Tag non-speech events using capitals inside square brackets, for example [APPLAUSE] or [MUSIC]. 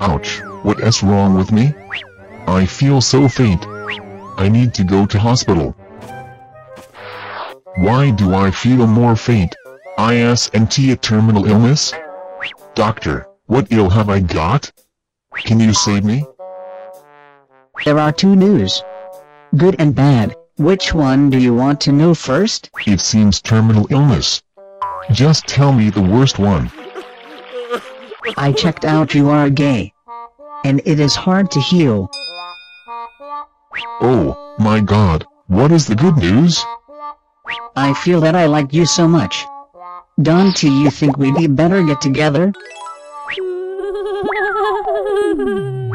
Ouch, what is wrong with me? I feel so faint. I need to go to hospital. Why do I feel more faint? ISNT a terminal illness? Doctor, what ill have I got? Can you save me? There are two news. Good and bad. Which one do you want to know first? It seems terminal illness. Just tell me the worst one. I checked out you are gay. And it is hard to heal. Oh, my god, what is the good news? I feel that I like you so much. Don't you think we'd be better get together? [LAUGHS]